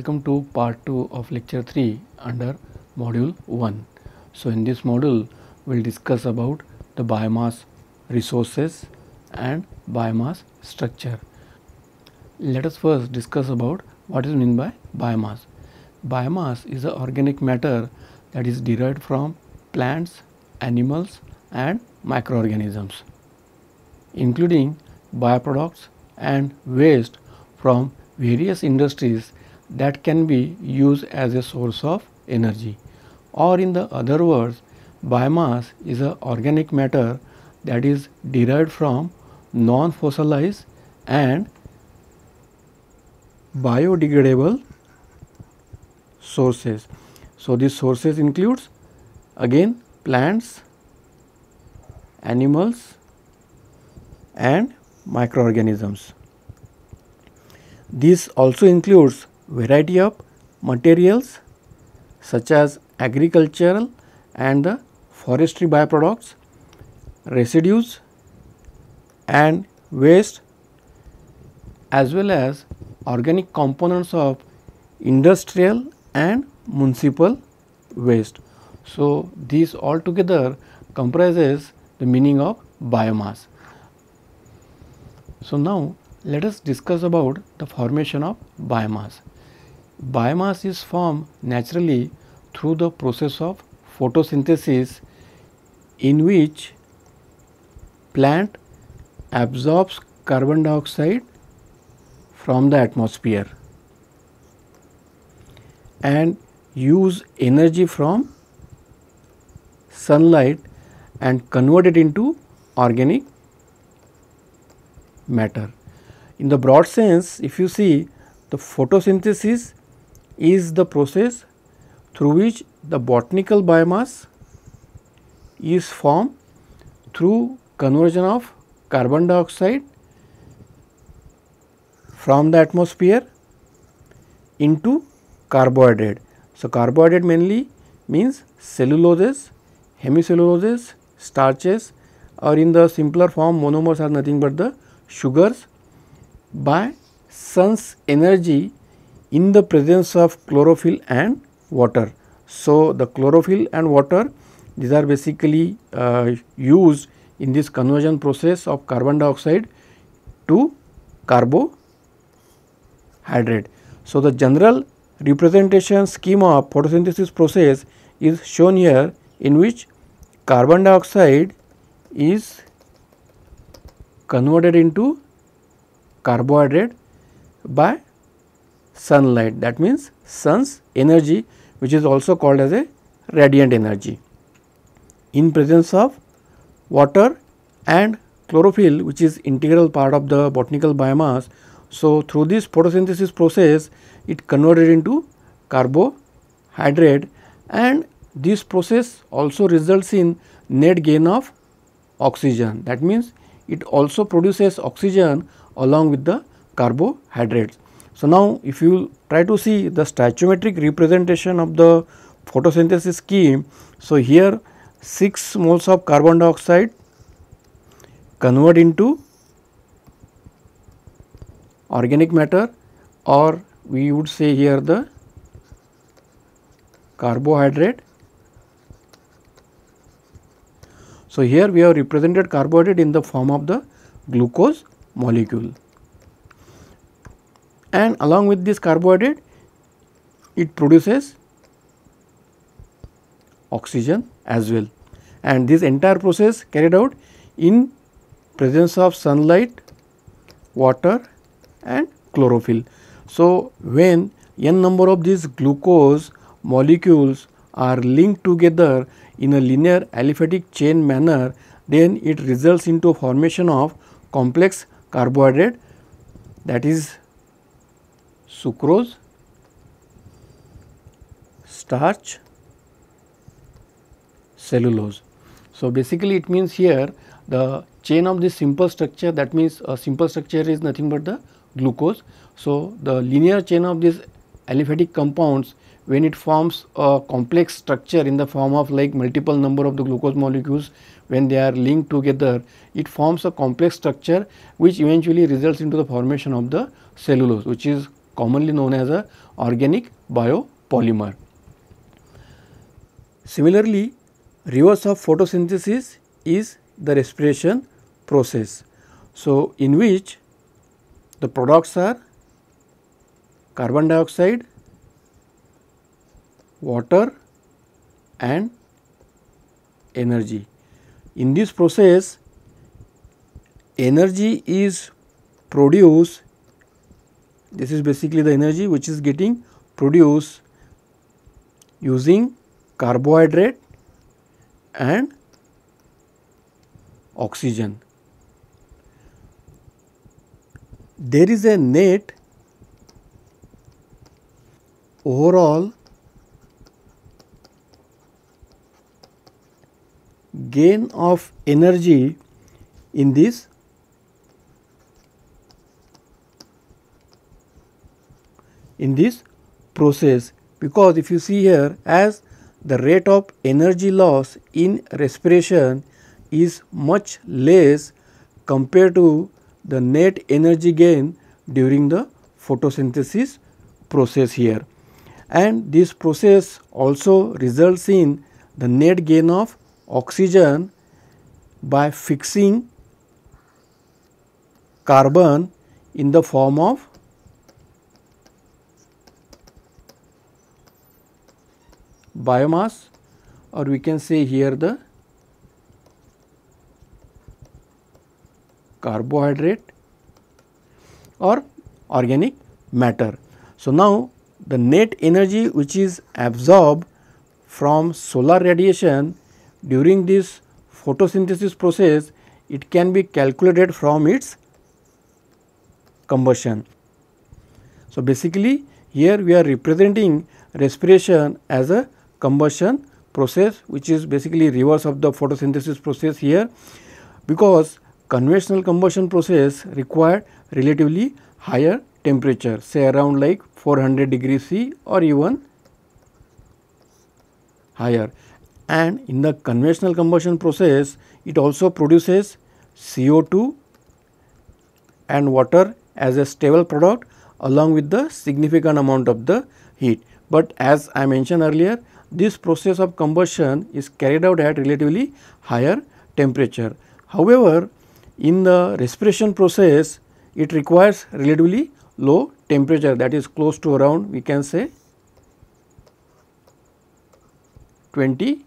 Welcome to part 2 of lecture 3 under module 1. So, in this module we will discuss about the biomass resources and biomass structure. Let us first discuss about what is meant by biomass. Biomass is a organic matter that is derived from plants, animals and microorganisms including byproducts and waste from various industries that can be used as a source of energy or in the other words biomass is a organic matter that is derived from non fossilized and biodegradable sources. So, these sources includes again plants, animals and microorganisms. This also includes variety of materials such as agricultural and the forestry byproducts, residues and waste as well as organic components of industrial and municipal waste. So, these all together comprises the meaning of biomass. So, now let us discuss about the formation of biomass. Biomass is formed naturally through the process of photosynthesis in which plant absorbs carbon dioxide from the atmosphere and use energy from sunlight and convert it into organic matter. In the broad sense, if you see the photosynthesis is the process through which the botanical biomass is formed through conversion of carbon dioxide from the atmosphere into carbohydrate. So, carbohydrate mainly means celluloses, hemicelluloses, starches or in the simpler form monomers are nothing but the sugars by sun's energy in the presence of chlorophyll and water. So, the chlorophyll and water these are basically uh, used in this conversion process of carbon dioxide to carbohydrate. So, the general representation schema of photosynthesis process is shown here in which carbon dioxide is converted into carbohydrate by sunlight that means sun's energy which is also called as a radiant energy. In presence of water and chlorophyll which is integral part of the botanical biomass. So, through this photosynthesis process it converted into carbohydrate and this process also results in net gain of oxygen that means it also produces oxygen along with the carbohydrates. So, now if you try to see the stoichiometric representation of the photosynthesis scheme. So, here 6 moles of carbon dioxide convert into organic matter or we would say here the carbohydrate So, here we have represented carbohydrate in the form of the glucose molecule and along with this carbohydrate it produces oxygen as well and this entire process carried out in presence of sunlight, water and chlorophyll. So, when n number of these glucose molecules are linked together in a linear aliphatic chain manner then it results into formation of complex carbohydrate that is sucrose, starch, cellulose. So, basically it means here the chain of this simple structure that means a simple structure is nothing but the glucose. So, the linear chain of these aliphatic compounds when it forms a complex structure in the form of like multiple number of the glucose molecules when they are linked together it forms a complex structure which eventually results into the formation of the cellulose which is commonly known as a organic biopolymer. Similarly, reverse of photosynthesis is the respiration process. So, in which the products are carbon dioxide, water and energy. In this process, energy is produced, this is basically the energy which is getting produced using carbohydrate and oxygen. There is a net overall gain of energy in this in this process. Because if you see here as the rate of energy loss in respiration is much less compared to the net energy gain during the photosynthesis process here. And this process also results in the net gain of oxygen by fixing carbon in the form of biomass or we can say here the carbohydrate or organic matter. So, now the net energy which is absorbed from solar radiation during this photosynthesis process it can be calculated from its combustion. So, basically here we are representing respiration as a combustion process which is basically reverse of the photosynthesis process here because conventional combustion process require relatively higher temperature say around like 400 degrees C or even higher and in the conventional combustion process it also produces CO2 and water as a stable product along with the significant amount of the heat. But as I mentioned earlier this process of combustion is carried out at relatively higher temperature. However, in the respiration process it requires relatively low temperature that is close to around we can say 20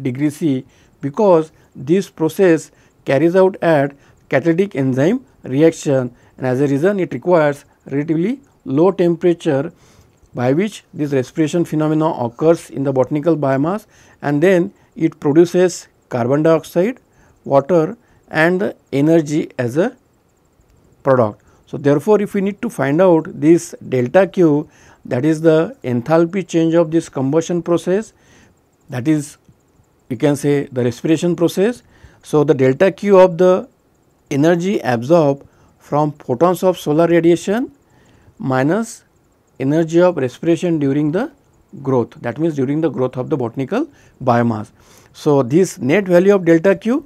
degree C because this process carries out at catalytic enzyme reaction and as a reason it requires relatively low temperature by which this respiration phenomena occurs in the botanical biomass and then it produces carbon dioxide, water and energy as a product. So, therefore, if we need to find out this delta Q that is the enthalpy change of this combustion process that is you can say the respiration process. So, the delta Q of the energy absorbed from photons of solar radiation minus energy of respiration during the growth that means during the growth of the botanical biomass. So, this net value of delta Q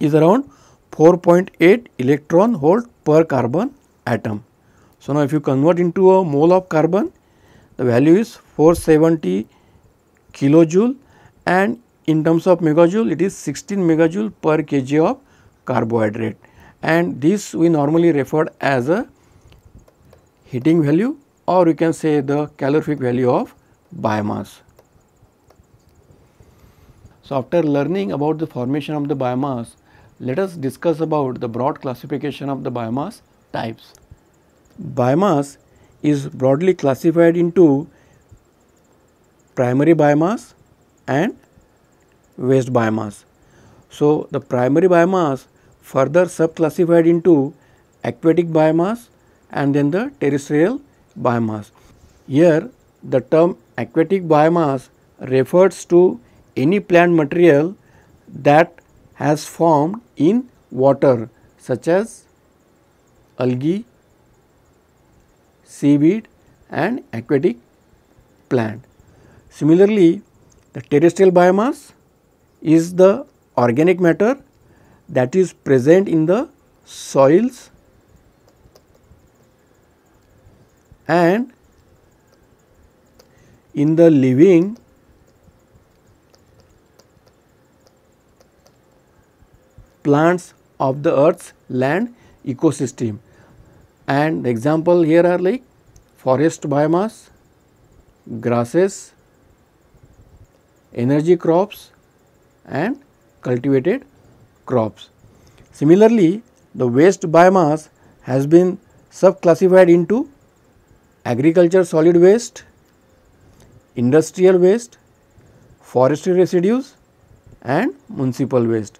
is around 4.8 electron volt per carbon atom. So, now if you convert into a mole of carbon the value is 470 kilojoule and in terms of megajoule it is 16 megajoule per kg of carbohydrate and this we normally refer as a heating value or you can say the calorific value of biomass. So, after learning about the formation of the biomass, let us discuss about the broad classification of the biomass types. Biomass is broadly classified into primary biomass and waste biomass. So, the primary biomass further subclassified into aquatic biomass and then the terrestrial biomass. Here the term aquatic biomass refers to any plant material that has formed in water such as algae, seaweed and aquatic plant. Similarly, the terrestrial biomass is the organic matter that is present in the soils and in the living plants of the earth's land ecosystem and example here are like forest biomass, grasses, energy crops and cultivated crops. Similarly, the waste biomass has been subclassified into agriculture solid waste, industrial waste, forestry residues and municipal waste.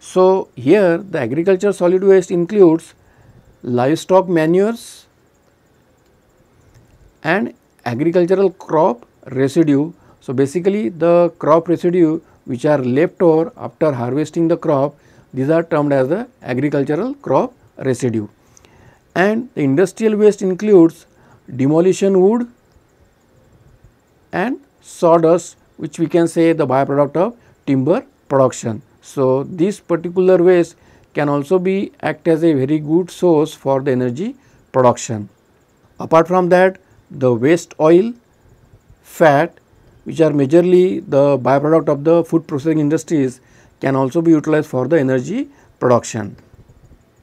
So, here the agriculture solid waste includes livestock manures and agricultural crop residue. So, basically the crop residue which are left over after harvesting the crop these are termed as the agricultural crop residue. And the industrial waste includes demolition wood and sawdust which we can say the byproduct of timber production. So, this particular waste can also be act as a very good source for the energy production. Apart from that the waste oil, fat which are majorly the byproduct of the food processing industries can also be utilized for the energy production.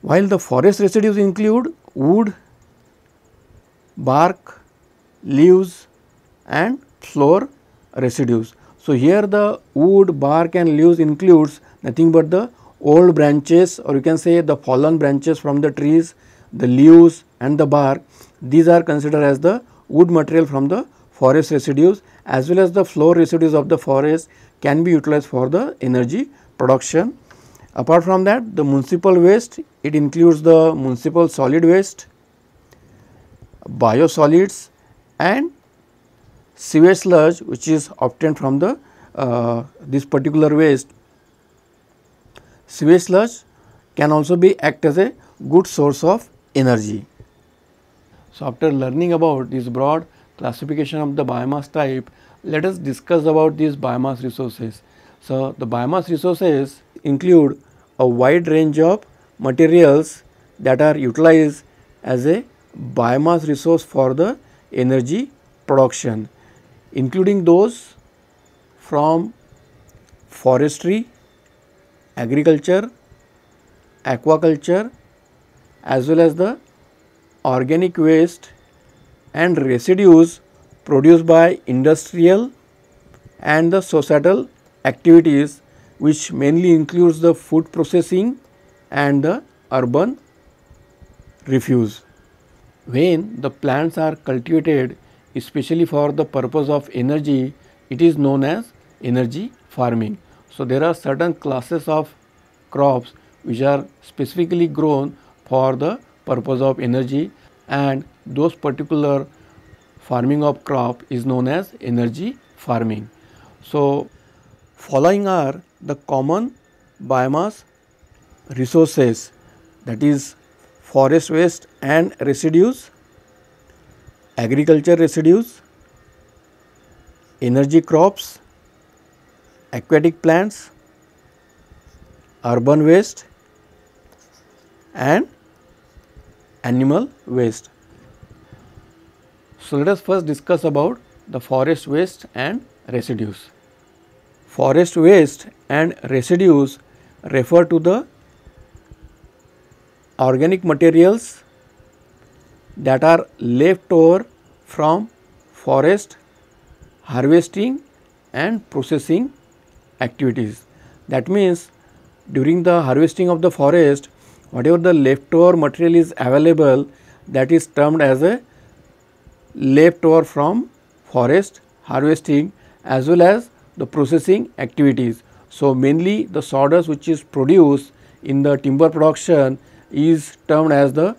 While the forest residues include wood, bark, leaves and floor residues. So, here the wood, bark and leaves includes nothing but the old branches or you can say the fallen branches from the trees, the leaves and the bark. These are considered as the wood material from the forest residues as well as the floor residues of the forest can be utilized for the energy production. Apart from that the municipal waste it includes the municipal solid waste, biosolids and sewage sludge which is obtained from the uh, this particular waste. Sewage sludge can also be act as a good source of energy. So, after learning about this broad classification of the biomass type, let us discuss about these biomass resources. So, the biomass resources include a wide range of materials that are utilized as a biomass resource for the energy production including those from forestry, agriculture, aquaculture as well as the organic waste and residues produced by industrial and the societal activities which mainly includes the food processing and the urban refuse. When the plants are cultivated especially for the purpose of energy, it is known as energy farming. So, there are certain classes of crops which are specifically grown for the purpose of energy and those particular farming of crop is known as energy farming. So, following are the common biomass resources that is forest waste and residues, agriculture residues, energy crops, aquatic plants, urban waste and animal waste. So, let us first discuss about the forest waste and residues. Forest waste and residues refer to the organic materials that are left over from forest harvesting and processing activities. That means, during the harvesting of the forest whatever the leftover material is available that is termed as a leftover from forest harvesting as well as the processing activities. So, mainly the sawdust which is produced in the timber production is termed as the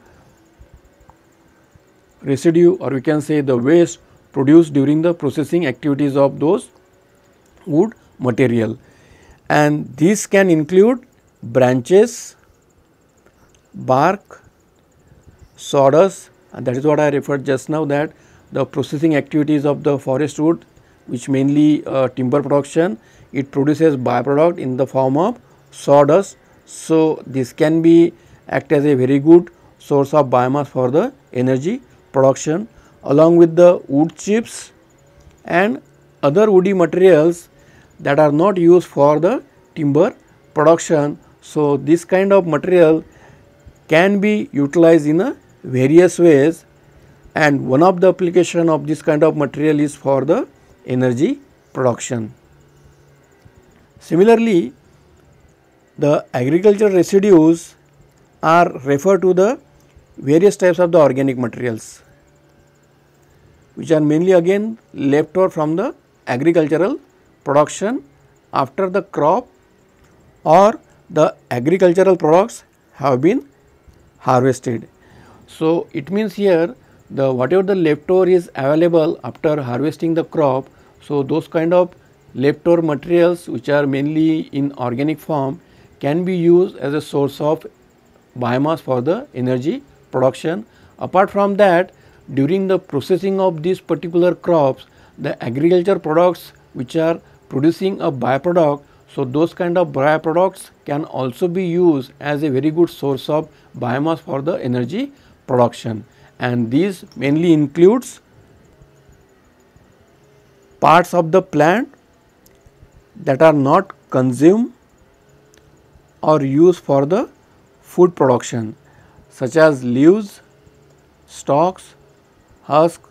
residue or we can say the waste produced during the processing activities of those wood material and these can include branches, bark, sawdust and that is what I referred just now that the processing activities of the forest wood which mainly uh, timber production it produces byproduct in the form of sawdust. So, this can be act as a very good source of biomass for the energy production. along with the wood chips and other woody materials that are not used for the timber production. So, this kind of material can be utilized in a various ways and one of the application of this kind of material is for the energy production. Similarly, the agricultural residues are referred to the various types of the organic materials which are mainly again left over from the agricultural production after the crop or the agricultural products have been harvested. So, it means here the whatever the leftover is available after harvesting the crop. So, those kind of leftover materials which are mainly in organic form can be used as a source of biomass for the energy production. Apart from that during the processing of these particular crops the agriculture products which are producing a byproduct. So, those kind of byproducts can also be used as a very good source of biomass for the energy production and these mainly includes parts of the plant that are not consumed or used for the food production such as leaves, stalks, husk,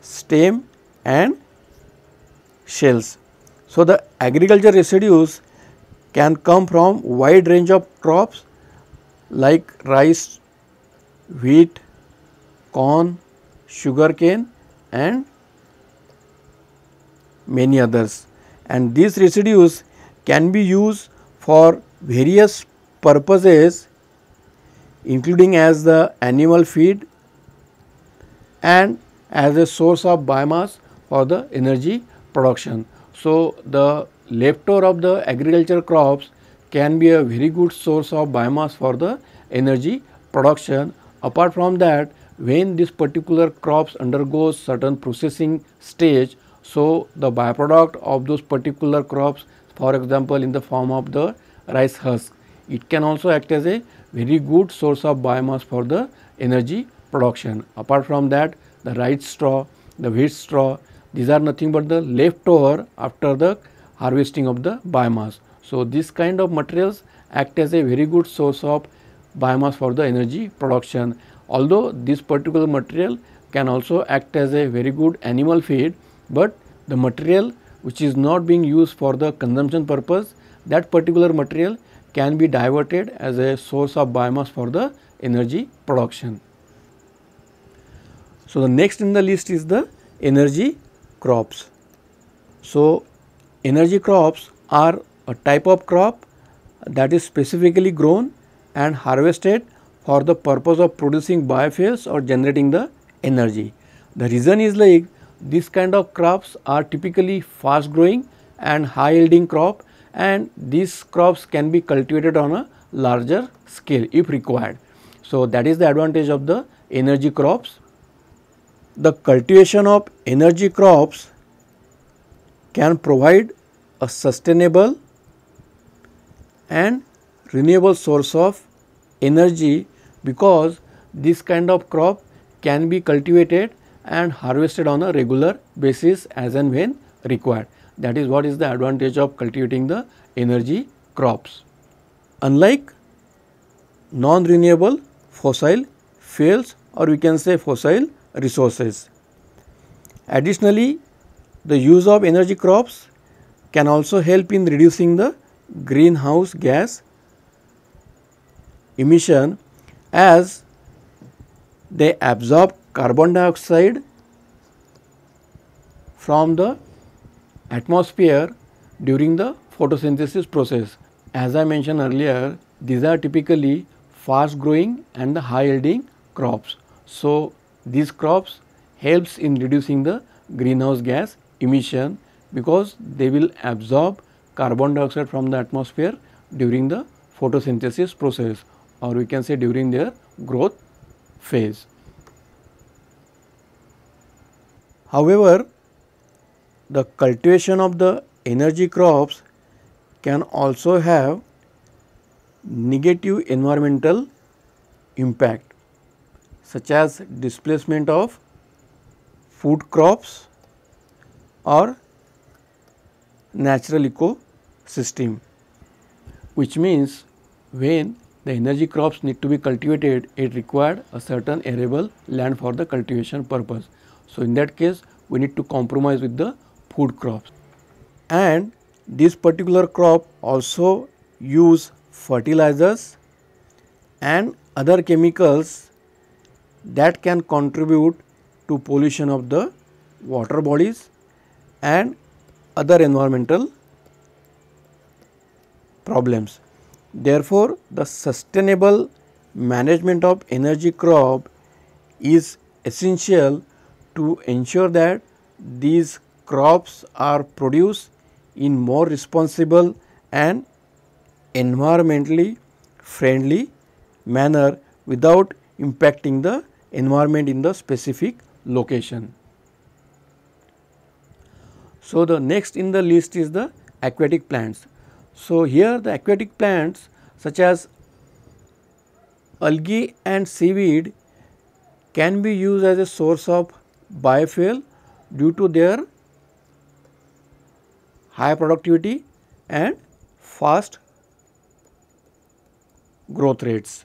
stem and shells. So, the agriculture residues can come from wide range of crops like rice, wheat, corn, sugarcane and many others. And these residues can be used for various purposes including as the animal feed and as a source of biomass for the energy production. So, the leftover of the agriculture crops can be a very good source of biomass for the energy production. Apart from that, when this particular crops undergoes certain processing stage, so the byproduct of those particular crops for example, in the form of the rice husk, it can also act as a very good source of biomass for the energy production. Apart from that, the rice straw, the wheat straw, these are nothing but the leftover after the harvesting of the biomass. So, this kind of materials act as a very good source of biomass for the energy production. Although this particular material can also act as a very good animal feed, but the material which is not being used for the consumption purpose, that particular material can be diverted as a source of biomass for the energy production. So, the next in the list is the energy crops. So, energy crops are a type of crop that is specifically grown and harvested for the purpose of producing biofuels or generating the energy. The reason is like this kind of crops are typically fast growing and high yielding crop and these crops can be cultivated on a larger scale if required. So, that is the advantage of the energy crops. The cultivation of energy crops can provide a sustainable and renewable source of energy because this kind of crop can be cultivated and harvested on a regular basis as and when required. That is what is the advantage of cultivating the energy crops. Unlike non-renewable fossil fuels or we can say fossil resources. Additionally, the use of energy crops can also help in reducing the greenhouse gas emission as they absorb carbon dioxide from the atmosphere during the photosynthesis process. As I mentioned earlier, these are typically fast growing and the high yielding crops. So, these crops helps in reducing the greenhouse gas emission because they will absorb carbon dioxide from the atmosphere during the photosynthesis process or we can say during their growth phase. However, the cultivation of the energy crops can also have negative environmental impact such as displacement of food crops or natural ecosystem which means when the energy crops need to be cultivated it required a certain arable land for the cultivation purpose. So, in that case we need to compromise with the food crops and this particular crop also use fertilizers and other chemicals that can contribute to pollution of the water bodies and other environmental problems. Therefore, the sustainable management of energy crop is essential to ensure that these crops are produced in more responsible and environmentally friendly manner without impacting the environment in the specific location. So, the next in the list is the aquatic plants. So, here the aquatic plants such as algae and seaweed can be used as a source of biofuel due to their high productivity and fast growth rates.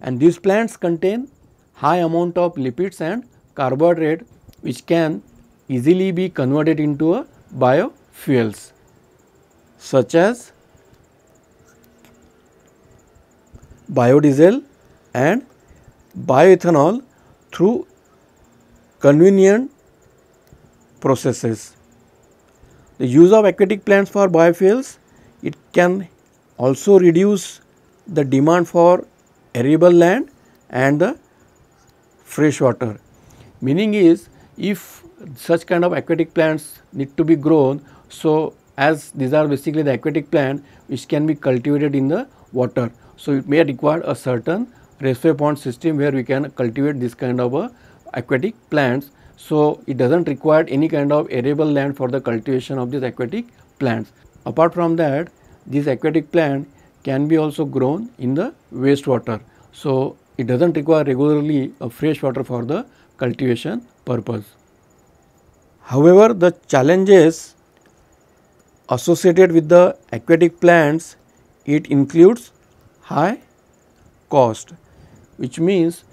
And these plants contain high amount of lipids and carbohydrate which can easily be converted into a biofuels such as biodiesel and bioethanol through convenient processes. The use of aquatic plants for biofuels, it can also reduce the demand for arable land and the fresh water. Meaning is if such kind of aquatic plants need to be grown, so as these are basically the aquatic plant which can be cultivated in the water. So, it may require a certain reservoir pond system where we can cultivate this kind of a aquatic plants. So, it does not require any kind of arable land for the cultivation of these aquatic plants. Apart from that, this aquatic plant can be also grown in the wastewater. So, it does not require regularly a fresh water for the cultivation purpose. However, the challenges associated with the aquatic plants it includes high cost which means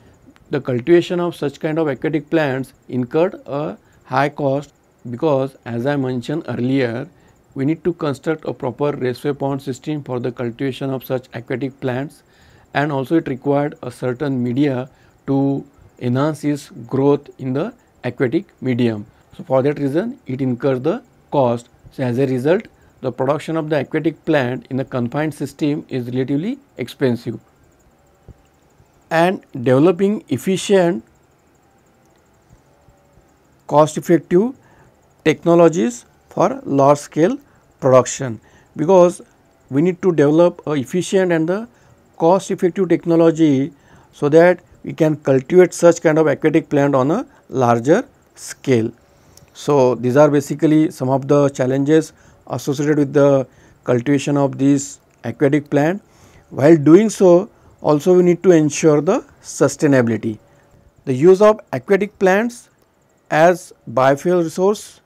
the cultivation of such kind of aquatic plants incurred a high cost because as I mentioned earlier we need to construct a proper reservoir pond system for the cultivation of such aquatic plants and also it required a certain media to enhance its growth in the aquatic medium. So, for that reason it incurs the cost so, as a result the production of the aquatic plant in a confined system is relatively expensive and developing efficient cost effective technologies for large scale production because we need to develop a efficient and the cost effective technology so that we can cultivate such kind of aquatic plant on a larger scale. So, these are basically some of the challenges associated with the cultivation of this aquatic plant. While doing so also we need to ensure the sustainability. The use of aquatic plants as biofuel resource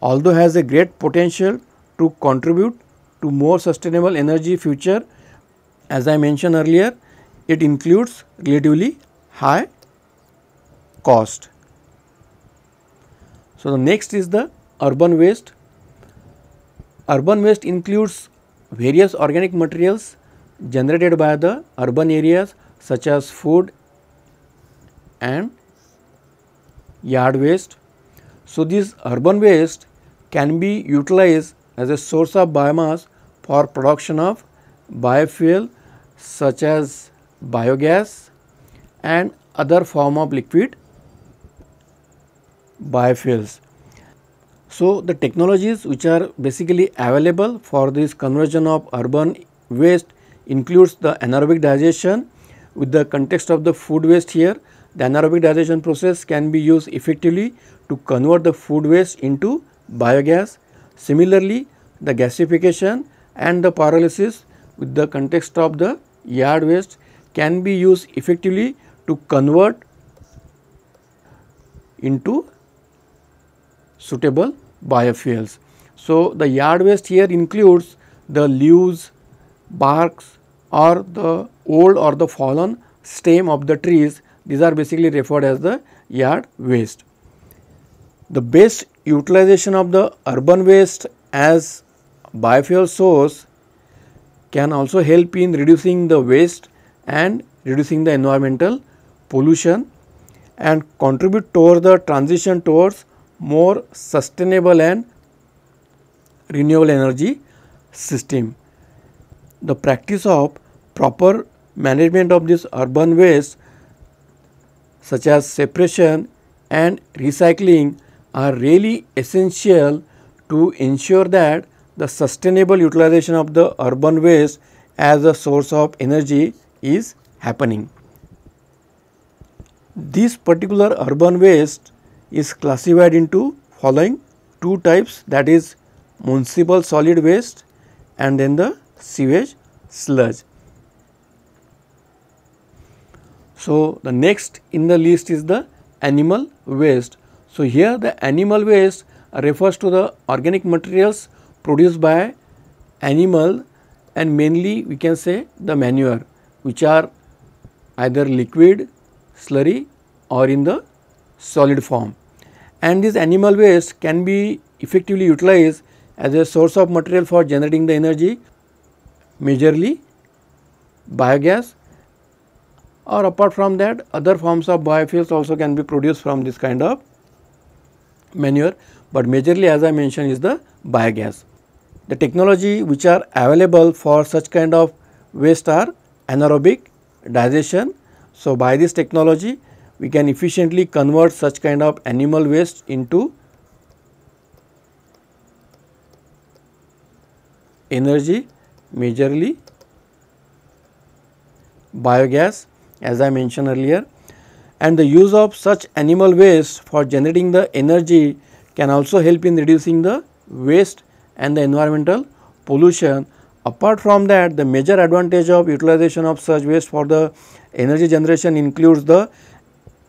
although has a great potential to contribute to more sustainable energy future as I mentioned earlier it includes relatively high cost. So, the next is the urban waste Urban waste includes various organic materials generated by the urban areas such as food and yard waste. So, this urban waste can be utilized as a source of biomass for production of biofuel such as biogas and other form of liquid biofuels. So, the technologies which are basically available for this conversion of urban waste includes the anaerobic digestion with the context of the food waste here. The anaerobic digestion process can be used effectively to convert the food waste into biogas. Similarly, the gasification and the pyrolysis with the context of the yard waste can be used effectively to convert into suitable biofuels. So, the yard waste here includes the leaves, barks or the old or the fallen stem of the trees these are basically referred as the yard waste. The best utilization of the urban waste as biofuel source can also help in reducing the waste and reducing the environmental pollution and contribute towards the transition towards more sustainable and renewable energy system. The practice of proper management of this urban waste such as separation and recycling are really essential to ensure that the sustainable utilization of the urban waste as a source of energy is happening. This particular urban waste is classified into following two types that is municipal solid waste and then the sewage sludge. So, the next in the list is the animal waste. So, here the animal waste refers to the organic materials produced by animal and mainly we can say the manure which are either liquid, slurry or in the solid form. And this animal waste can be effectively utilized as a source of material for generating the energy majorly biogas or apart from that other forms of biofuels also can be produced from this kind of manure, but majorly as I mentioned is the biogas. The technology which are available for such kind of waste are anaerobic digestion. So, by this technology we can efficiently convert such kind of animal waste into energy majorly biogas as I mentioned earlier and the use of such animal waste for generating the energy can also help in reducing the waste and the environmental pollution. Apart from that the major advantage of utilization of such waste for the energy generation includes the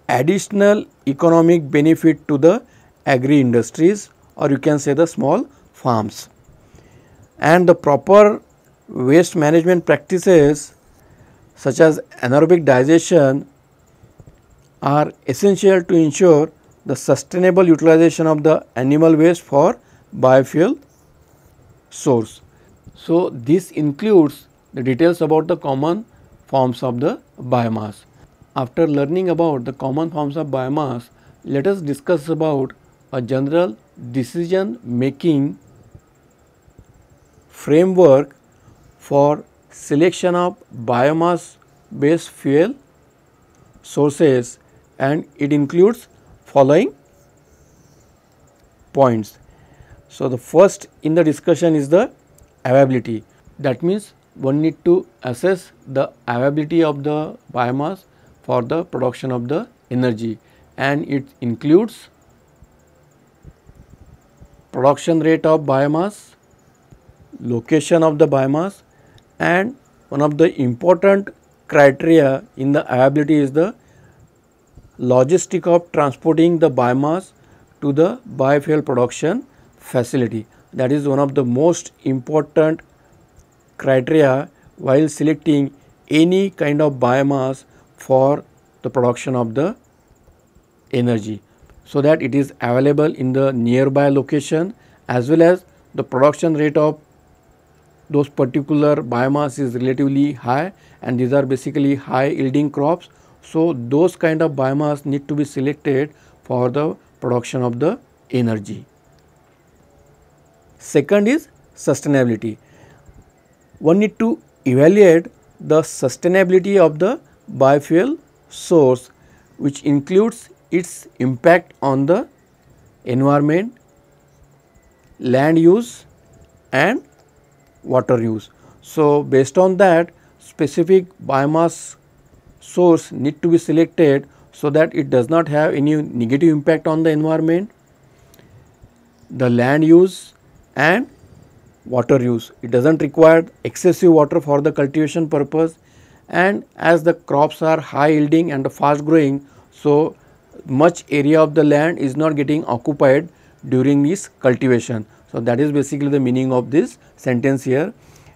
additional economic benefit to the agri industries or you can say the small farms. And the proper waste management practices such as anaerobic digestion are essential to ensure the sustainable utilization of the animal waste for biofuel source. So, this includes the details about the common forms of the biomass. After learning about the common forms of biomass, let us discuss about a general decision making framework for selection of biomass based fuel sources and it includes following points. So, the first in the discussion is the availability that means one need to assess the availability of the biomass for the production of the energy and it includes production rate of biomass, location of the biomass, and one of the important criteria in the availability is the logistic of transporting the biomass to the biofuel production facility. That is one of the most important criteria while selecting any kind of biomass for the production of the energy. So, that it is available in the nearby location as well as the production rate of those particular biomass is relatively high and these are basically high yielding crops. So, those kind of biomass need to be selected for the production of the energy. Second is sustainability. One need to evaluate the sustainability of the biofuel source which includes its impact on the environment, land use and water use. So, based on that specific biomass source need to be selected so that it does not have any negative impact on the environment, the land use and water use. It does not require excessive water for the cultivation purpose and as the crops are high yielding and fast growing. So, much area of the land is not getting occupied during this cultivation. So, that is basically the meaning of this sentence here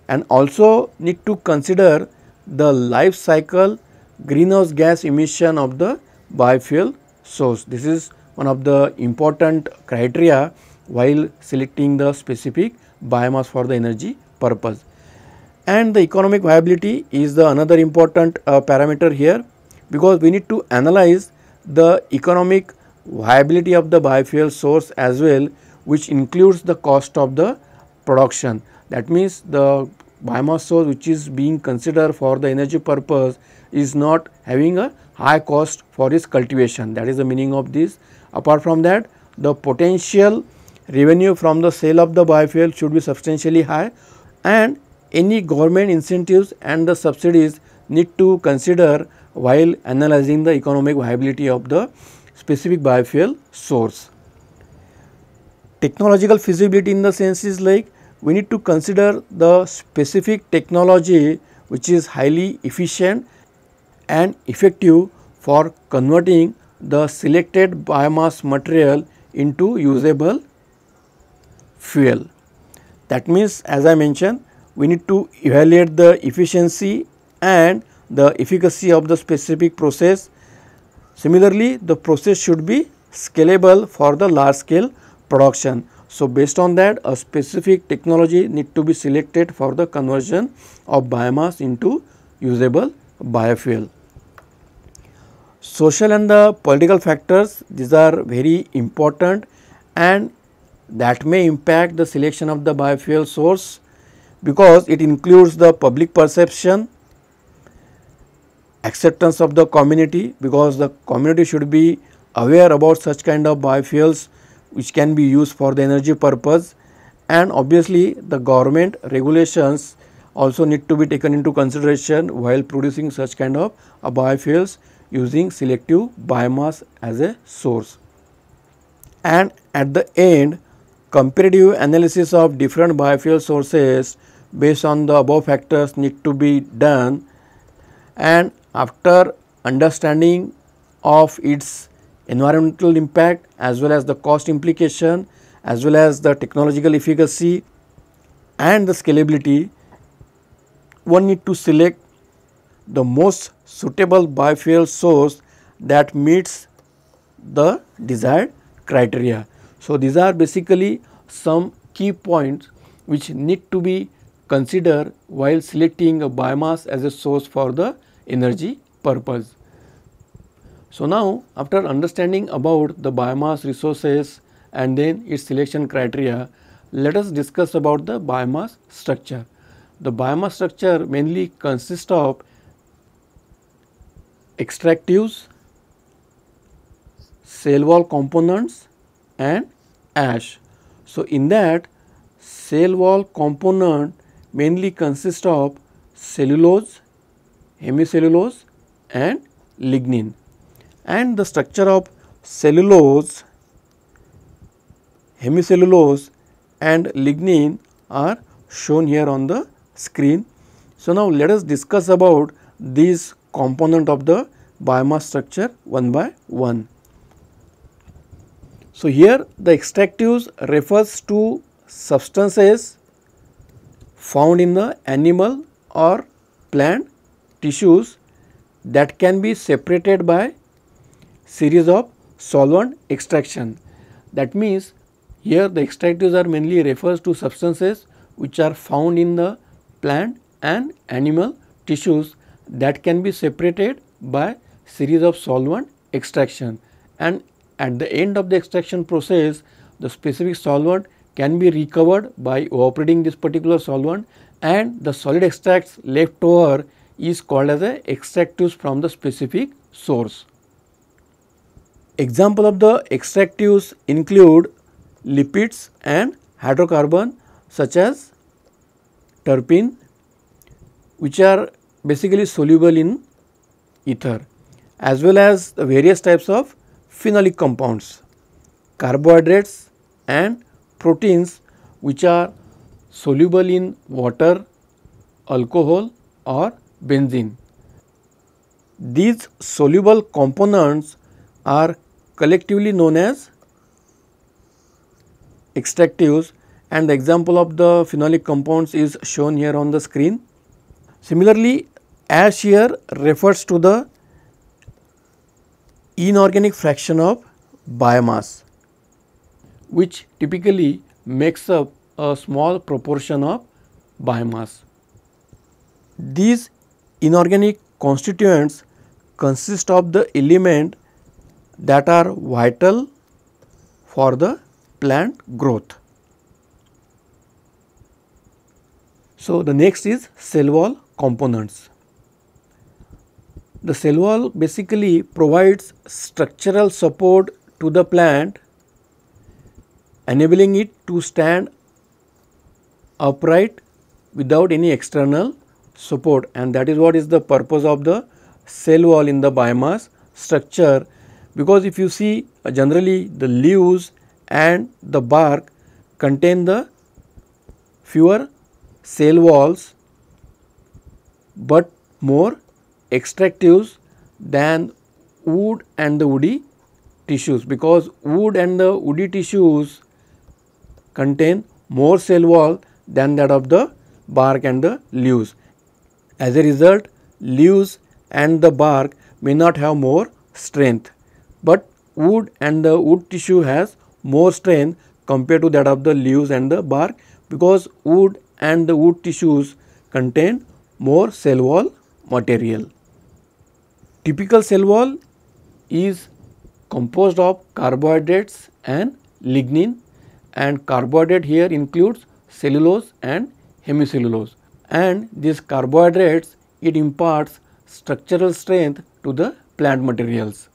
and also need to consider the life cycle greenhouse gas emission of the biofuel source. This is one of the important criteria while selecting the specific biomass for the energy purpose. And the economic viability is the another important uh, parameter here because we need to analyze the economic viability of the biofuel source as well which includes the cost of the production. That means the biomass source which is being considered for the energy purpose is not having a high cost for its cultivation that is the meaning of this. Apart from that the potential revenue from the sale of the biofuel should be substantially high and any government incentives and the subsidies need to consider while analyzing the economic viability of the specific biofuel source. Technological feasibility in the sense is like we need to consider the specific technology which is highly efficient and effective for converting the selected biomass material into usable fuel. That means as I mentioned we need to evaluate the efficiency and the efficacy of the specific process. Similarly, the process should be scalable for the large scale production. So, based on that a specific technology need to be selected for the conversion of biomass into usable biofuel. Social and the political factors these are very important and that may impact the selection of the biofuel source because it includes the public perception, acceptance of the community because the community should be aware about such kind of biofuels which can be used for the energy purpose and obviously the government regulations also need to be taken into consideration while producing such kind of uh, biofuels using selective biomass as a source. And at the end comparative analysis of different biofuel sources based on the above factors need to be done and after understanding of its environmental impact as well as the cost implication as well as the technological efficacy and the scalability, one need to select the most suitable biofuel source that meets the desired criteria. So, these are basically some key points which need to be considered while selecting a biomass as a source for the energy purpose. So, now after understanding about the biomass resources and then its selection criteria, let us discuss about the biomass structure. The biomass structure mainly consists of extractives, cell wall components and ash. So, in that cell wall component mainly consists of cellulose, hemicellulose and lignin and the structure of cellulose, hemicellulose and lignin are shown here on the screen. So, now let us discuss about these component of the biomass structure one by one. So, here the extractives refers to substances found in the animal or plant tissues that can be separated by series of solvent extraction. That means, here the extractives are mainly refers to substances which are found in the plant and animal tissues that can be separated by series of solvent extraction and at the end of the extraction process the specific solvent can be recovered by evaporating this particular solvent and the solid extracts left over is called as a extractives from the specific source. Example of the extractives include lipids and hydrocarbon such as terpene which are basically soluble in ether as well as the various types of phenolic compounds, carbohydrates and proteins which are soluble in water, alcohol or benzene. These soluble components are collectively known as extractives and the example of the phenolic compounds is shown here on the screen. Similarly, ash here refers to the inorganic fraction of biomass which typically makes up a small proportion of biomass. These inorganic constituents consist of the element that are vital for the plant growth. So, the next is cell wall components. The cell wall basically provides structural support to the plant enabling it to stand upright without any external support and that is what is the purpose of the cell wall in the biomass structure because if you see uh, generally the leaves and the bark contain the fewer cell walls but more extractives than wood and the woody tissues because wood and the woody tissues contain more cell wall than that of the bark and the leaves. As a result, leaves and the bark may not have more strength, but wood and the wood tissue has more strength compared to that of the leaves and the bark because wood and the wood tissues contain more cell wall material. Typical cell wall is composed of carbohydrates and lignin and carbohydrate here includes cellulose and hemicellulose and these carbohydrates it imparts structural strength to the plant materials.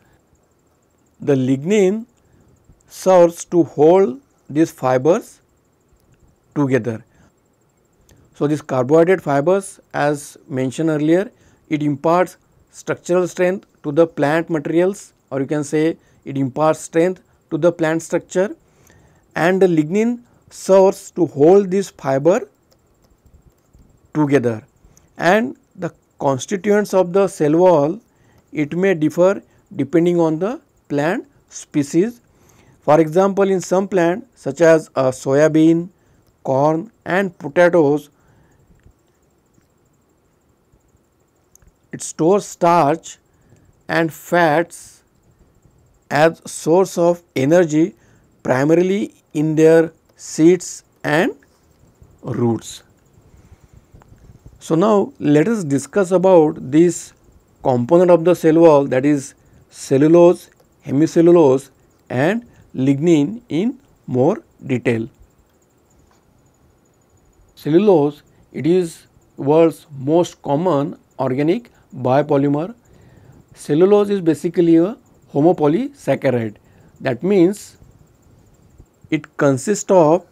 The lignin serves to hold these fibers together. So, these carbohydrate fibers as mentioned earlier it imparts structural strength to the plant materials or you can say it imparts strength to the plant structure and the lignin serves to hold this fiber together and the constituents of the cell wall it may differ depending on the plant species. For example, in some plant such as a soybean, corn and potatoes it stores starch and fats as source of energy primarily in their seeds and roots. So, now let us discuss about this component of the cell wall that is cellulose, hemicellulose and lignin in more detail. Cellulose it is world's most common organic biopolymer. Cellulose is basically a homopolysaccharide that means it consists of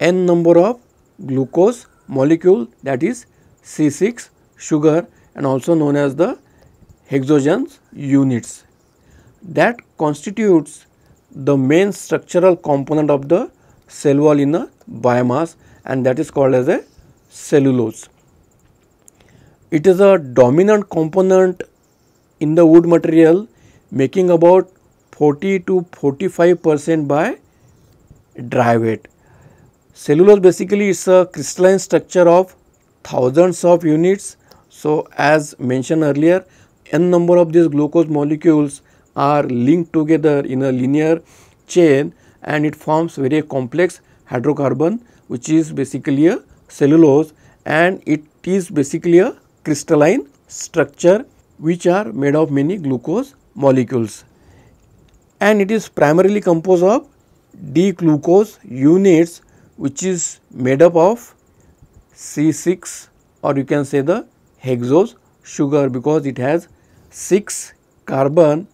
n number of glucose molecule that is C6 sugar and also known as the hexogens units that constitutes the main structural component of the cell wall in a biomass and that is called as a cellulose. It is a dominant component in the wood material making about 40 to 45 percent by dry weight. Cellulose basically is a crystalline structure of thousands of units. So, as mentioned earlier n number of these glucose molecules are linked together in a linear chain and it forms very complex hydrocarbon which is basically a cellulose and it is basically a crystalline structure which are made of many glucose molecules. And it is primarily composed of D-glucose units which is made up of C6 or you can say the hexose sugar because it has 6 carbon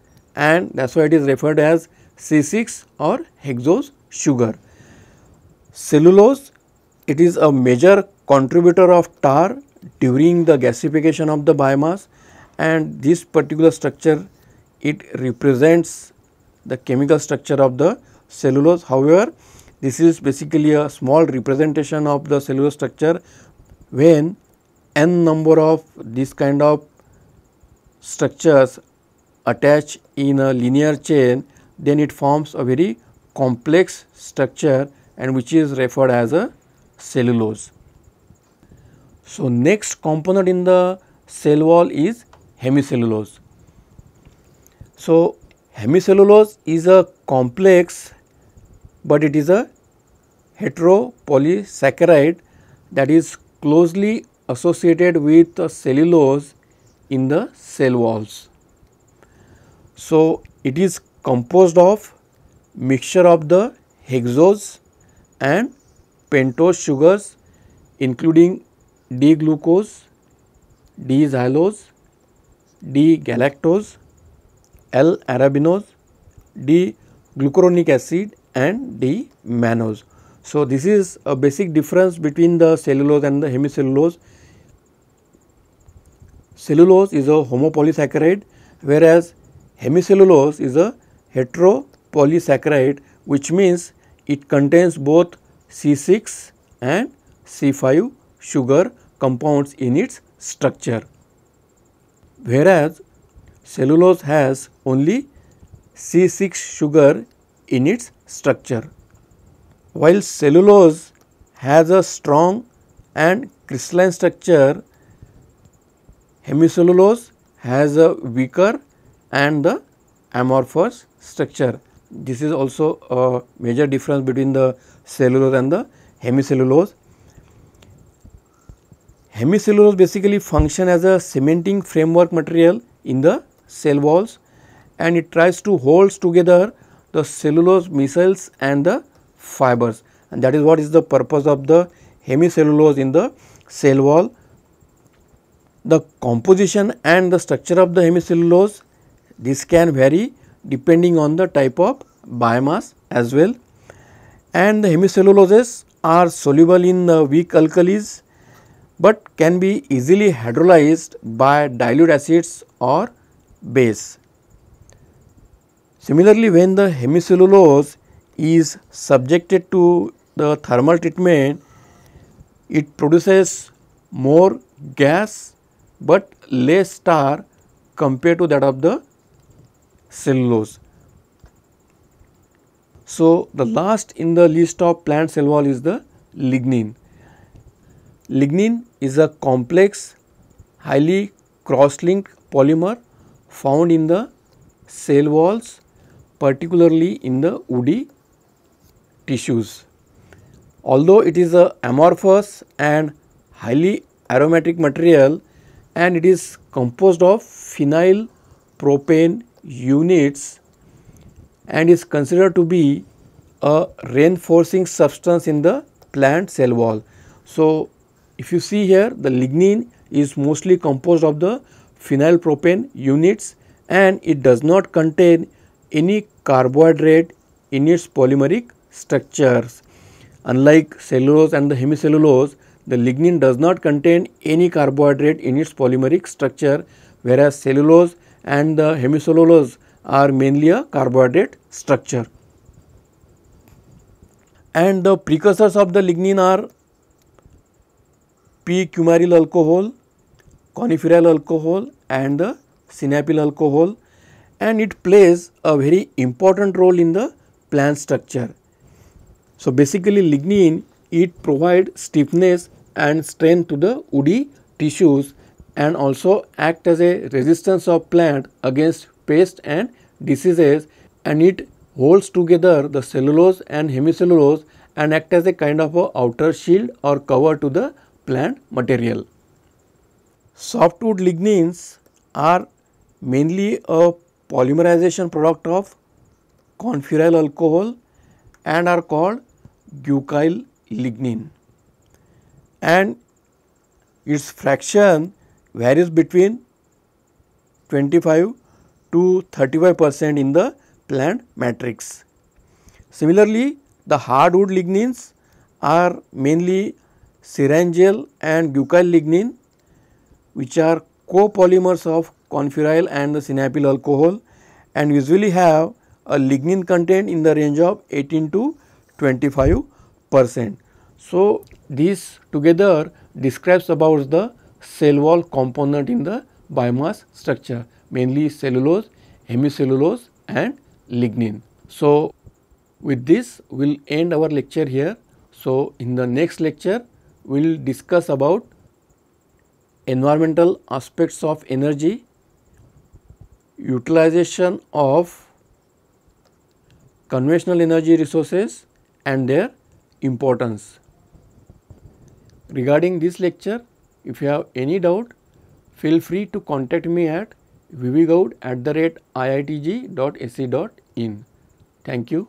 and that is why it is referred as C6 or hexose sugar. Cellulose it is a major contributor of tar during the gasification of the biomass and this particular structure it represents the chemical structure of the cellulose. However, this is basically a small representation of the cellulose structure when n number of this kind of structures attached in a linear chain then it forms a very complex structure and which is referred as a cellulose. So, next component in the cell wall is hemicellulose. So, hemicellulose is a complex, but it is a heteropolysaccharide that is closely associated with cellulose in the cell walls. So, it is composed of mixture of the hexose and pentose sugars including D-glucose, D-xylose, D-galactose, L-arabinose, D-glucuronic acid and D-mannose. So, this is a basic difference between the cellulose and the hemicellulose. Cellulose is a homopolysaccharide whereas hemicellulose is a heteropolysaccharide which means it contains both C6 and C5 sugar compounds in its structure. Whereas cellulose has only C6 sugar in its structure. While cellulose has a strong and crystalline structure, hemicellulose has a weaker and the amorphous structure. This is also a major difference between the cellulose and the hemicellulose. Hemicellulose basically function as a cementing framework material in the cell walls and it tries to hold together the cellulose micelles and the fibers and that is what is the purpose of the hemicellulose in the cell wall. The composition and the structure of the hemicellulose this can vary depending on the type of biomass as well and the hemicelluloses are soluble in the weak alkalis but can be easily hydrolyzed by dilute acids or base. Similarly, when the hemicellulose is subjected to the thermal treatment, it produces more gas but less tar compared to that of the cellulose. So, the last in the list of plant cell wall is the lignin. Lignin is a complex highly cross-linked polymer found in the cell walls particularly in the woody tissues. Although it is a amorphous and highly aromatic material and it is composed of phenyl propane units and is considered to be a reinforcing substance in the plant cell wall. So, if you see here the lignin is mostly composed of the phenylpropane units and it does not contain any carbohydrate in its polymeric structures. Unlike cellulose and the hemicellulose, the lignin does not contain any carbohydrate in its polymeric structure whereas cellulose and the hemicellulose are mainly a carbohydrate structure. And the precursors of the lignin are p-coumaryl alcohol, coniferyl alcohol and the sinapyl alcohol and it plays a very important role in the plant structure. So, basically lignin it provides stiffness and strength to the woody tissues and also act as a resistance of plant against pests and diseases and it holds together the cellulose and hemicellulose and act as a kind of a outer shield or cover to the plant material. Softwood lignins are mainly a polymerization product of coniferyl alcohol and are called guaiacyl lignin and its fraction varies between 25 to 35 percent in the plant matrix. Similarly, the hardwood lignins are mainly syringyl and guaiacyl lignin which are copolymers of coniferyl and the sinapyl alcohol and usually have a lignin content in the range of 18 to 25 percent. So, this together describes about the cell wall component in the biomass structure mainly cellulose, hemicellulose and lignin. So, with this we will end our lecture here. So, in the next lecture we will discuss about environmental aspects of energy, utilization of conventional energy resources and their importance. Regarding this lecture, if you have any doubt, feel free to contact me at vivgaud at the rate iitg.ac.in. Thank you.